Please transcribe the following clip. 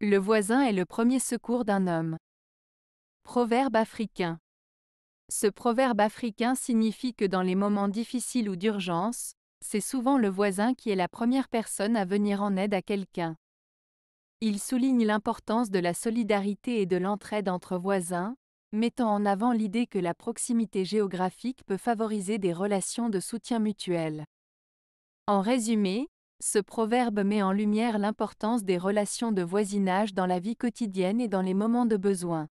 Le voisin est le premier secours d'un homme. Proverbe africain. Ce proverbe africain signifie que dans les moments difficiles ou d'urgence, c'est souvent le voisin qui est la première personne à venir en aide à quelqu'un. Il souligne l'importance de la solidarité et de l'entraide entre voisins, mettant en avant l'idée que la proximité géographique peut favoriser des relations de soutien mutuel. En résumé, ce proverbe met en lumière l'importance des relations de voisinage dans la vie quotidienne et dans les moments de besoin.